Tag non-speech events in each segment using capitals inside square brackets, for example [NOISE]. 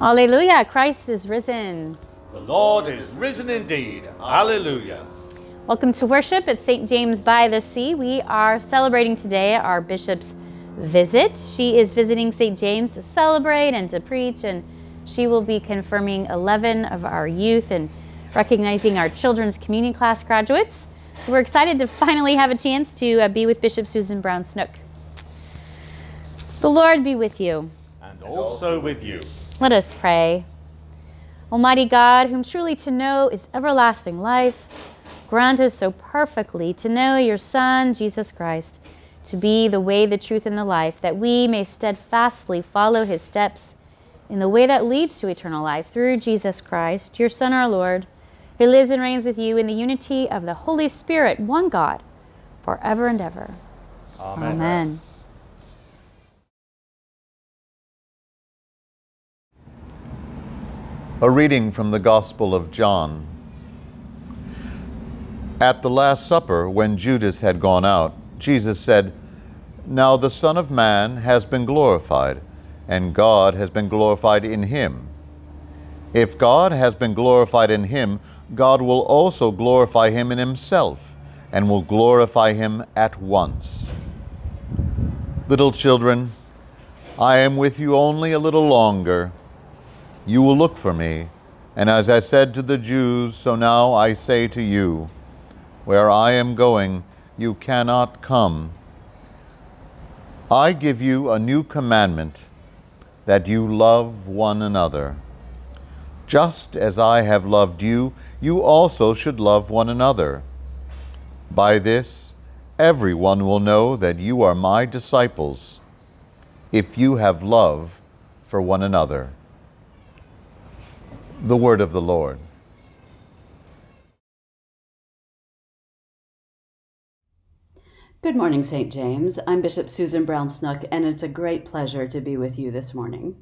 Alleluia, Christ is risen. The Lord is risen indeed. Alleluia. Welcome to worship at St. James by the Sea. We are celebrating today our bishop's visit. She is visiting St. James to celebrate and to preach, and she will be confirming 11 of our youth and recognizing our children's communion class graduates. So we're excited to finally have a chance to uh, be with Bishop Susan Brown Snook. The Lord be with you. And also with you. Let us pray. Almighty God, whom truly to know is everlasting life, grant us so perfectly to know your Son, Jesus Christ, to be the way, the truth, and the life, that we may steadfastly follow his steps in the way that leads to eternal life through Jesus Christ, your Son, our Lord, who lives and reigns with you in the unity of the Holy Spirit, one God, forever and ever. Amen. Amen. A reading from the Gospel of John. At the Last Supper, when Judas had gone out, Jesus said, Now the Son of Man has been glorified, and God has been glorified in him. If God has been glorified in him, God will also glorify him in himself, and will glorify him at once. Little children, I am with you only a little longer. You will look for me, and as I said to the Jews, so now I say to you, Where I am going, you cannot come. I give you a new commandment, that you love one another. Just as I have loved you, you also should love one another. By this, everyone will know that you are my disciples, if you have love for one another. The word of the Lord. Good morning, St. James. I'm Bishop Susan Brown Snook, and it's a great pleasure to be with you this morning.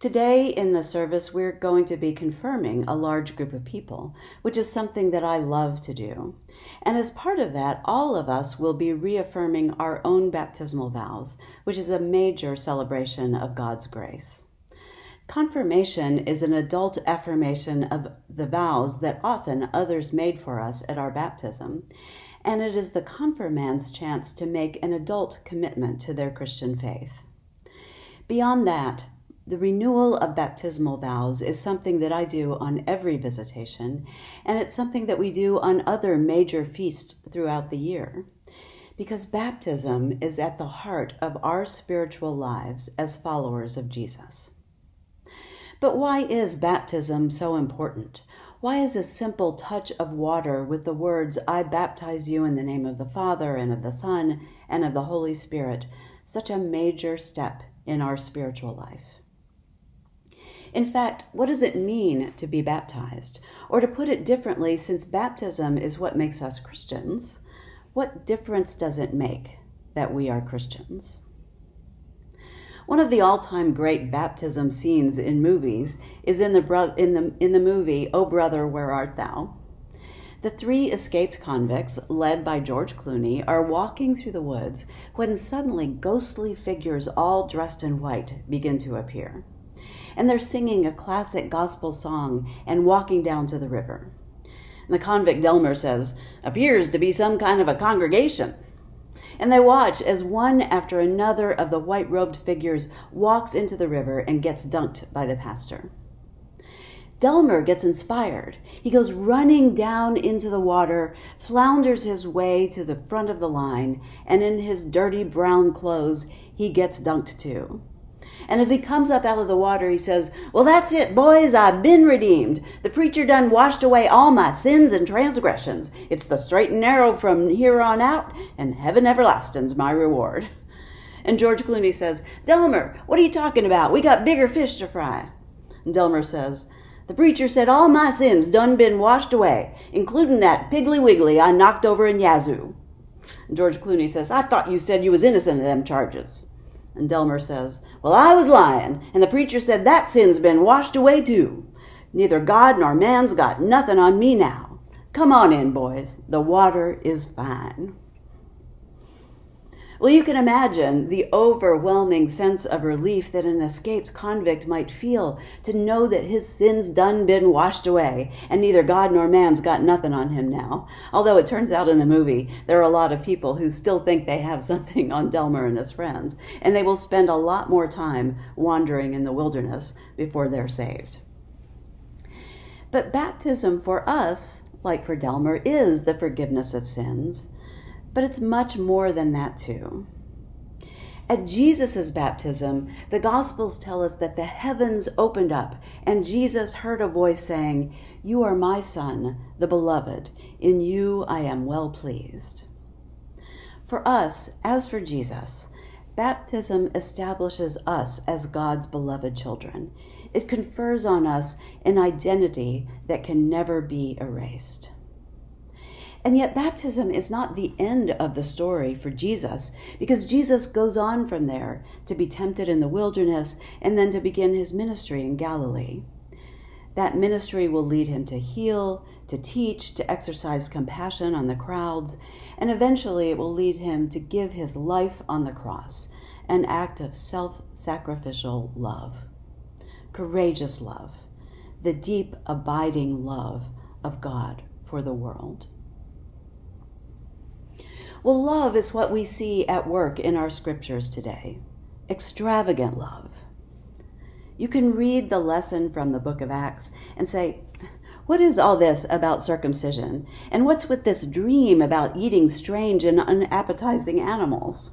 Today in the service, we're going to be confirming a large group of people, which is something that I love to do. And as part of that, all of us will be reaffirming our own baptismal vows, which is a major celebration of God's grace. Confirmation is an adult affirmation of the vows that often others made for us at our baptism, and it is the confirmand's chance to make an adult commitment to their Christian faith. Beyond that, the renewal of baptismal vows is something that I do on every visitation, and it's something that we do on other major feasts throughout the year. Because baptism is at the heart of our spiritual lives as followers of Jesus. But why is baptism so important? Why is a simple touch of water with the words, I baptize you in the name of the Father and of the Son and of the Holy Spirit, such a major step in our spiritual life? In fact, what does it mean to be baptized? Or to put it differently, since baptism is what makes us Christians, what difference does it make that we are Christians? One of the all-time great baptism scenes in movies is in the, bro- in, the, in the movie Oh Brother, Where Art Thou? The three escaped convicts, led by George Clooney, are walking through the woods when suddenly ghostly figures all dressed in white begin to appear. And they're singing a classic gospel song and walking down to the river. And the convict Delmar says, Appears to be some kind of a congregation and they watch as one after another of the white robed figures walks into the river and gets dunked by the pastor. Delmar gets inspired. He goes running down into the water, flounders his way to the front of the line, and in his dirty brown clothes, he gets dunked too. And as he comes up out of the water, he says, Well, that's it, boys. I've been redeemed. The preacher done washed away all my sins and transgressions. It's the straight and narrow from here on out, and heaven everlasting's my reward. And George Clooney says, Delmar, what are you talking about? We got bigger fish to fry. And Delmar says, The preacher said all my sins done been washed away, including that piggly wiggly I knocked over in Yazoo. And George Clooney says, I thought you said you was innocent of them charges. And Delmar says, Well, I was lying, and the preacher said that sin's been washed away too. Neither God nor man's got nothing on me now. Come on in, boys. The water is fine. Well, you can imagine the overwhelming sense of relief that an escaped convict might feel to know that his sins done been washed away, and neither God nor man's got nothing on him now. Although it turns out in the movie there are a lot of people who still think they have [LAUGHS] something on Delmar and his friends, and they will spend a lot more time wandering in the wilderness before they're saved. But baptism for us, like for Delmar, is the forgiveness of sins but it's much more than that, too. At Jesus' baptism, the Gospels tell us that the heavens opened up and Jesus heard a voice saying, You are my Son, the Beloved. In you I am well pleased. For us, as for Jesus, baptism establishes us as God's beloved children. It confers on us an identity that can never be erased. And yet, baptism is not the end of the story for Jesus, because Jesus goes on from there to be tempted in the wilderness and then to begin his ministry in Galilee. That ministry will lead him to heal, to teach, to exercise compassion on the crowds, and eventually it will lead him to give his life on the cross, an act of self sacrificial love, courageous love, the deep, abiding love of God for the world. Well, love is what we see at work in our scriptures today extravagant love. You can read the lesson from the book of Acts and say, What is all this about circumcision? And what's with this dream about eating strange and unappetizing animals?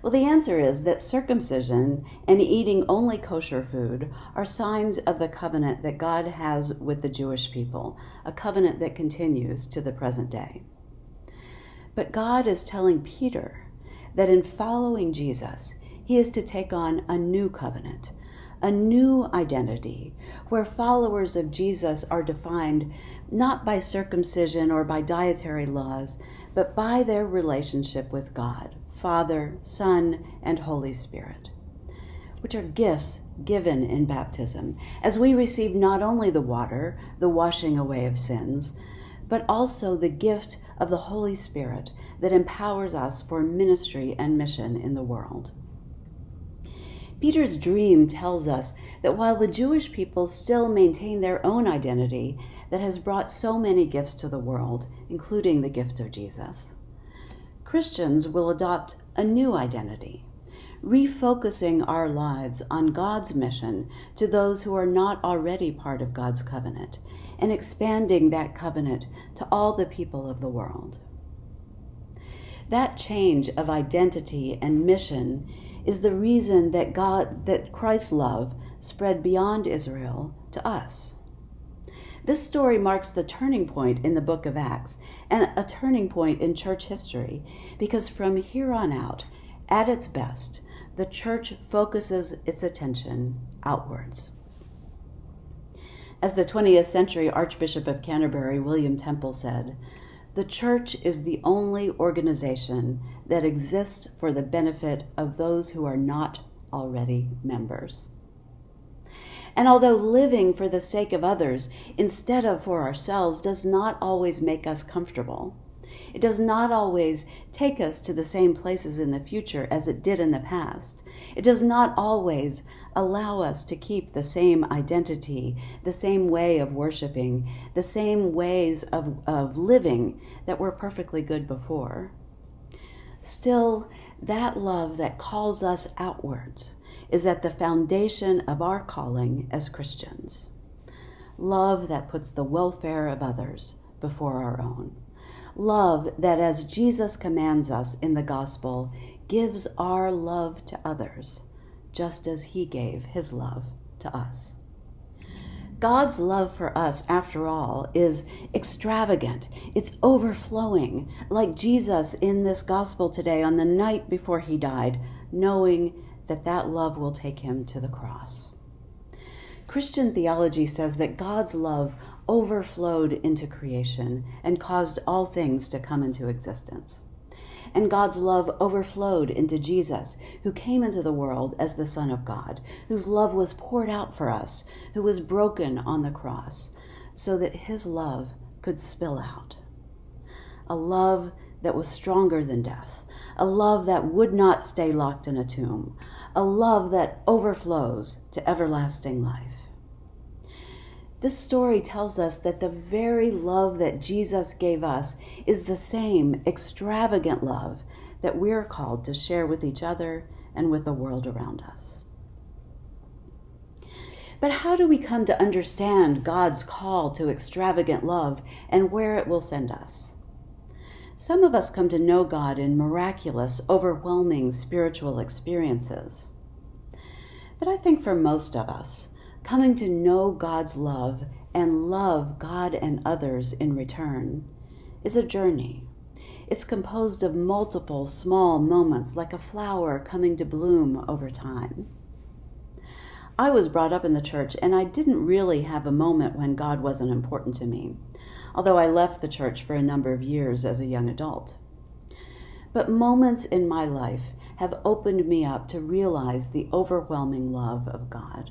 Well, the answer is that circumcision and eating only kosher food are signs of the covenant that God has with the Jewish people, a covenant that continues to the present day. But God is telling Peter that in following Jesus, he is to take on a new covenant, a new identity, where followers of Jesus are defined not by circumcision or by dietary laws, but by their relationship with God, Father, Son, and Holy Spirit, which are gifts given in baptism, as we receive not only the water, the washing away of sins, but also the gift of the Holy Spirit that empowers us for ministry and mission in the world. Peter's dream tells us that while the Jewish people still maintain their own identity that has brought so many gifts to the world, including the gift of Jesus, Christians will adopt a new identity, refocusing our lives on God's mission to those who are not already part of God's covenant and expanding that covenant to all the people of the world. That change of identity and mission is the reason that God that Christ's love spread beyond Israel to us. This story marks the turning point in the book of Acts and a turning point in church history because from here on out, at its best, the church focuses its attention outwards. As the 20th century Archbishop of Canterbury, William Temple, said, the church is the only organization that exists for the benefit of those who are not already members. And although living for the sake of others instead of for ourselves does not always make us comfortable, it does not always take us to the same places in the future as it did in the past. It does not always allow us to keep the same identity, the same way of worshiping, the same ways of, of living that were perfectly good before. Still, that love that calls us outwards is at the foundation of our calling as Christians. Love that puts the welfare of others before our own love that, as Jesus commands us in the gospel, gives our love to others, just as he gave his love to us. God's love for us, after all, is extravagant. It's overflowing, like Jesus in this gospel today on the night before he died, knowing that that love will take him to the cross. Christian theology says that God's love overflowed into creation and caused all things to come into existence. And God's love overflowed into Jesus, who came into the world as the Son of God, whose love was poured out for us, who was broken on the cross, so that his love could spill out. A love that was stronger than death, a love that would not stay locked in a tomb, a love that overflows to everlasting life. This story tells us that the very love that Jesus gave us is the same extravagant love that we're called to share with each other and with the world around us. But how do we come to understand God's call to extravagant love and where it will send us? Some of us come to know God in miraculous, overwhelming spiritual experiences. But I think for most of us, coming to know God's love and love God and others in return is a journey. It's composed of multiple small moments like a flower coming to bloom over time. I was brought up in the church and I didn't really have a moment when God wasn't important to me although I left the church for a number of years as a young adult. But moments in my life have opened me up to realize the overwhelming love of God.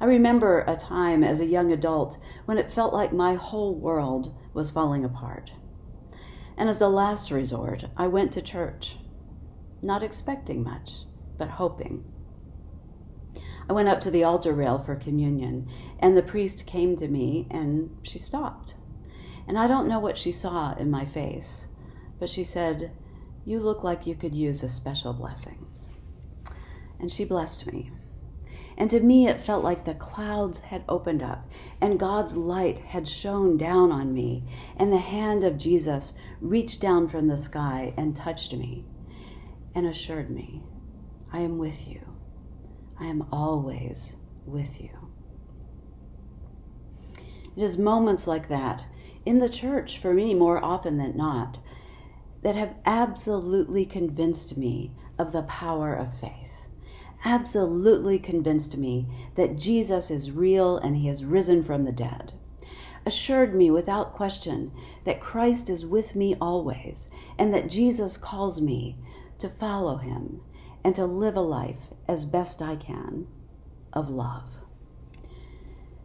I remember a time as a young adult when it felt like my whole world was falling apart. And as a last resort, I went to church, not expecting much, but hoping. I went up to the altar rail for communion, and the priest came to me and she stopped. And I don't know what she saw in my face, but she said, You look like you could use a special blessing. And she blessed me. And to me, it felt like the clouds had opened up and God's light had shone down on me, and the hand of Jesus reached down from the sky and touched me and assured me, I am with you. I am always with you. It is moments like that in the church, for me more often than not, that have absolutely convinced me of the power of faith. Absolutely convinced me that Jesus is real and he has risen from the dead. Assured me without question that Christ is with me always and that Jesus calls me to follow him and to live a life as best I can of love.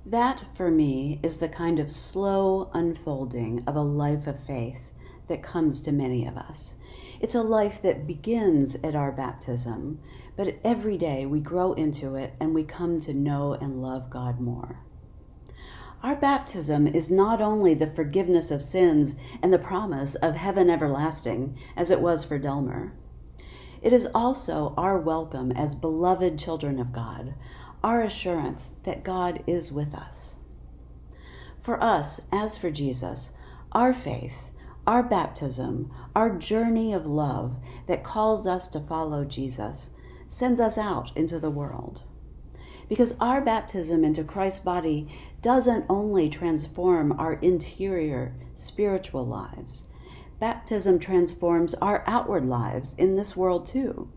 That, for me, is the kind of slow unfolding of a life of faith that comes to many of us. It's a life that begins at our baptism, but every day we grow into it and we come to know and love God more. Our baptism is not only the forgiveness of sins and the promise of heaven everlasting, as it was for Delmar. It is also our welcome as beloved children of God, our assurance that God is with us. For us, as for Jesus, our faith, our baptism, our journey of love that calls us to follow Jesus sends us out into the world. Because our baptism into Christ's body doesn't only transform our interior spiritual lives, baptism transforms our outward lives in this world too.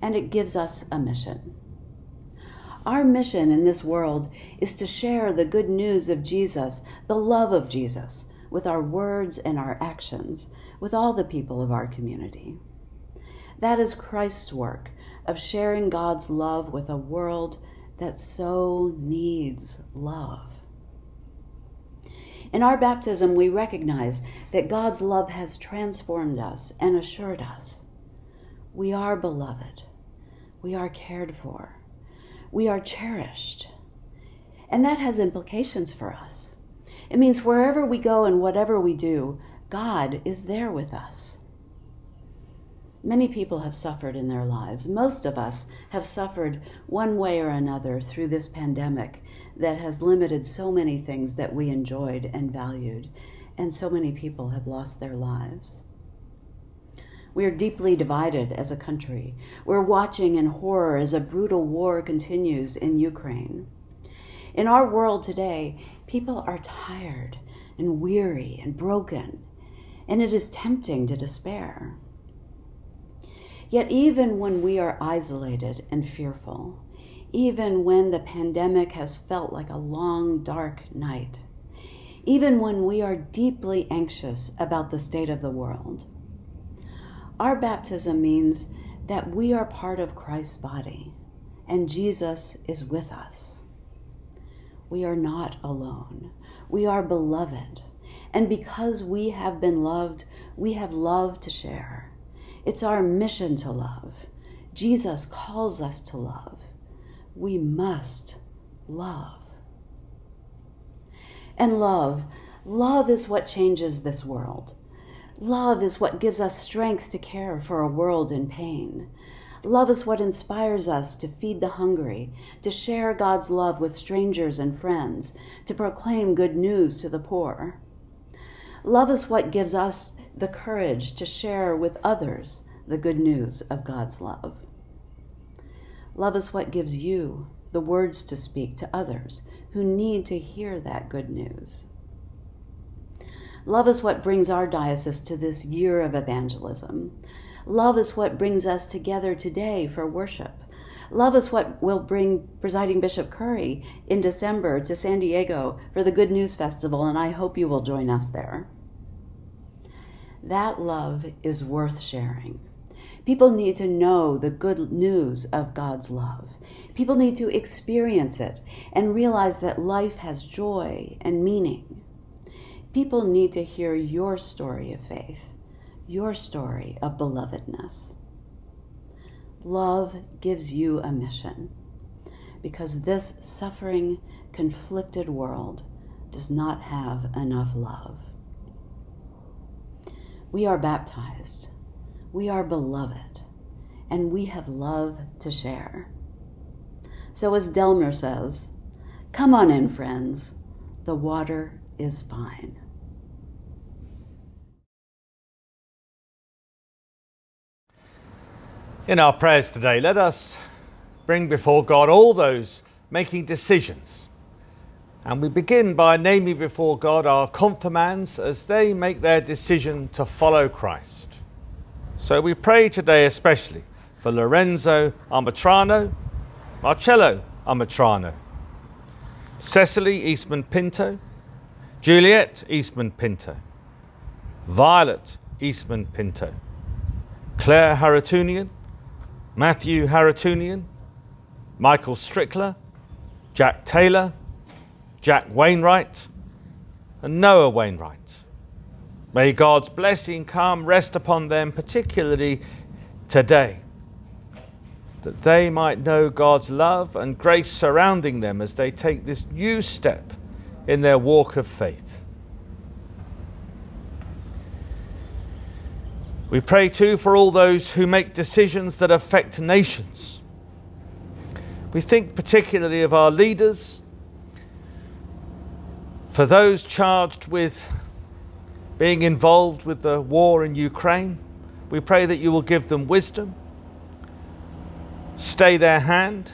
And it gives us a mission. Our mission in this world is to share the good news of Jesus, the love of Jesus, with our words and our actions, with all the people of our community. That is Christ's work of sharing God's love with a world that so needs love. In our baptism, we recognize that God's love has transformed us and assured us we are beloved, we are cared for, we are cherished. And that has implications for us. It means wherever we go and whatever we do, God is there with us. Many people have suffered in their lives. Most of us have suffered one way or another through this pandemic that has limited so many things that we enjoyed and valued, and so many people have lost their lives. We are deeply divided as a country. We're watching in horror as a brutal war continues in Ukraine. In our world today, people are tired and weary and broken, and it is tempting to despair. Yet, even when we are isolated and fearful, even when the pandemic has felt like a long, dark night, even when we are deeply anxious about the state of the world, our baptism means that we are part of Christ's body and Jesus is with us. We are not alone. We are beloved And because we have been loved, we have love to share. It's our mission to love. Jesus calls us to love. We must love. And love, love is what changes this world. Love is what gives us strength to care for a world in pain. Love is what inspires us to feed the hungry, to share God's love with strangers and friends, to proclaim good news to the poor. Love is what gives us the courage to share with others the good news of God's love. Love is what gives you the words to speak to others who need to hear that good news. Love is what brings our diocese to this year of evangelism. Love is what brings us together today for worship. Love is what will bring Presiding Bishop Curry in December to San Diego for the Good News Festival, and I hope you will join us there. That love is worth sharing. People need to know the good news of God's love. People need to experience it and realize that life has joy and meaning. People need to hear your story of faith, your story of belovedness. Love gives you a mission because this suffering, conflicted world does not have enough love. We are baptized, we are beloved, and we have love to share. So, as Delmar says, come on in, friends, the water is fine. In our prayers today, let us bring before God all those making decisions. And we begin by naming before God our confirmands as they make their decision to follow Christ. So we pray today especially for Lorenzo Armatrano, Marcello Armatrano, Cecily Eastman Pinto, Juliet Eastman Pinto, Violet Eastman Pinto, Claire Haratunian, Matthew Haratunian, Michael Strickler, Jack Taylor, Jack Wainwright, and Noah Wainwright. May God's blessing come rest upon them, particularly today, that they might know God's love and grace surrounding them as they take this new step in their walk of faith. We pray too for all those who make decisions that affect nations. We think particularly of our leaders, for those charged with being involved with the war in Ukraine. We pray that you will give them wisdom, stay their hand,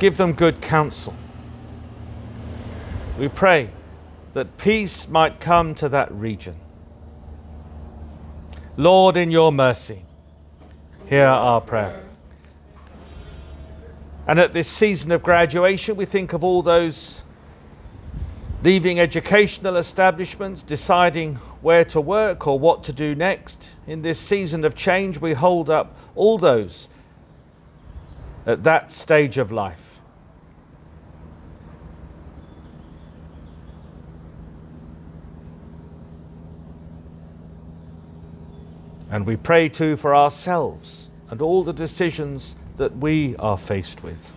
give them good counsel. We pray that peace might come to that region. Lord, in your mercy, hear our prayer. And at this season of graduation, we think of all those leaving educational establishments, deciding where to work or what to do next. In this season of change, we hold up all those at that stage of life. And we pray too for ourselves and all the decisions that we are faced with.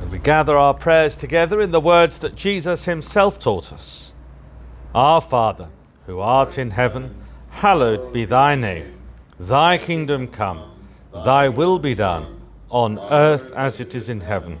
And we gather our prayers together in the words that Jesus himself taught us Our Father, who art in heaven, hallowed be thy name. Thy kingdom come, thy will be done, on earth as it is in heaven.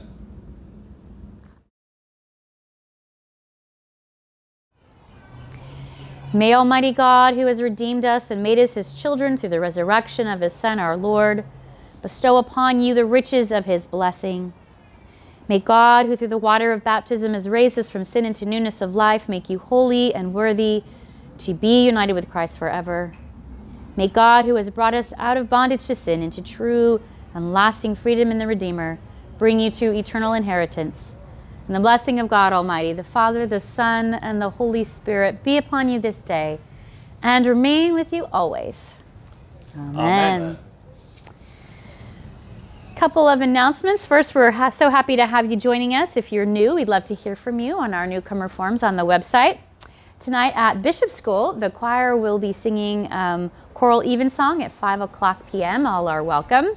May Almighty God, who has redeemed us and made us his children through the resurrection of his Son, our Lord, bestow upon you the riches of his blessing. May God, who through the water of baptism has raised us from sin into newness of life, make you holy and worthy to be united with Christ forever. May God, who has brought us out of bondage to sin into true and lasting freedom in the Redeemer, bring you to eternal inheritance. And the blessing of God Almighty, the Father, the Son, and the Holy Spirit be upon you this day and remain with you always. Amen. Amen. Couple of announcements. First, we're ha- so happy to have you joining us. If you're new, we'd love to hear from you on our newcomer forms on the website. Tonight at Bishop School, the choir will be singing um, choral evensong at 5 o'clock p.m. All are welcome.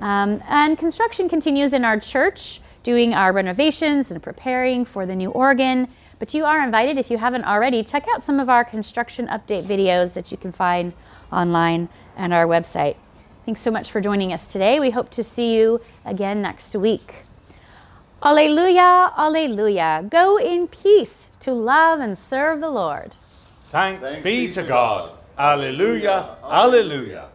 Um, and construction continues in our church, doing our renovations and preparing for the new organ. But you are invited, if you haven't already, check out some of our construction update videos that you can find online and our website. Thanks so much for joining us today. We hope to see you again next week. Alleluia, Alleluia. Go in peace to love and serve the Lord. Thanks, be to God. Alleluia, alleluia.